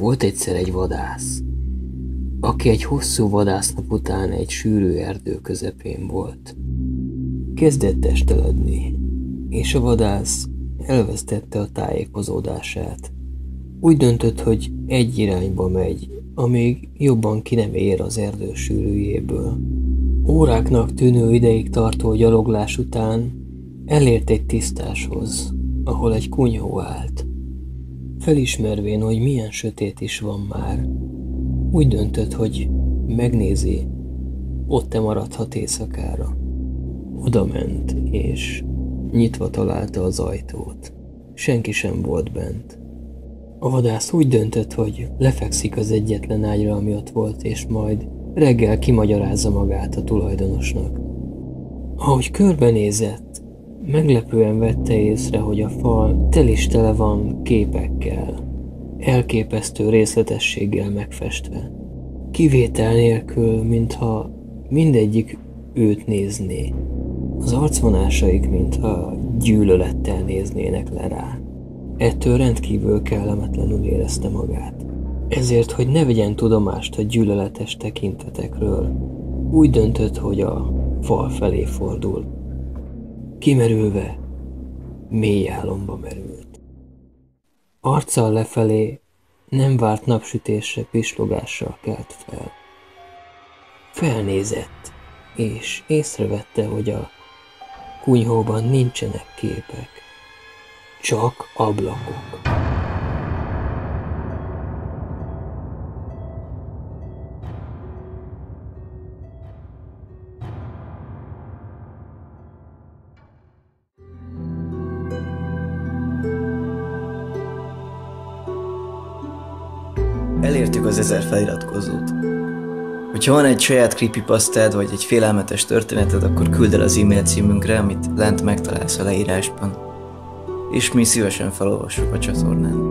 Volt egyszer egy vadász, aki egy hosszú vadásznap után egy sűrű erdő közepén volt. Kezdett esteledni, és a vadász elvesztette a tájékozódását. Úgy döntött, hogy egy irányba megy, amíg jobban ki nem ér az erdő sűrűjéből. Óráknak tűnő ideig tartó gyaloglás után elért egy tisztáshoz, ahol egy kunyhó állt. Felismervén, hogy milyen sötét is van már, úgy döntött, hogy megnézi, ott-e maradhat éjszakára. Oda ment, és nyitva találta az ajtót. Senki sem volt bent. A vadász úgy döntött, hogy lefekszik az egyetlen ágyra, ami ott volt, és majd reggel kimagyarázza magát a tulajdonosnak. Ahogy körbenézett, meglepően vette észre, hogy a fal tel is tele van képekkel, elképesztő részletességgel megfestve. Kivétel nélkül, mintha mindegyik őt nézné. Az arcvonásaik, mintha gyűlölettel néznének le rá. Ettől rendkívül kellemetlenül érezte magát. Ezért, hogy ne vegyen tudomást a gyűlöletes tekintetekről, úgy döntött, hogy a fal felé fordul. Kimerülve, mély álomba merült. Arccal lefelé nem várt napsütésre pislogással kelt fel. Felnézett, és észrevette, hogy a kunyhóban nincsenek képek, csak ablakok. Elértük az ezer feliratkozót. Hogyha van egy saját creepypastád, vagy egy félelmetes történeted, akkor küld el az e-mail címünkre, amit lent megtalálsz a leírásban. És mi szívesen felolvassuk a csatornán.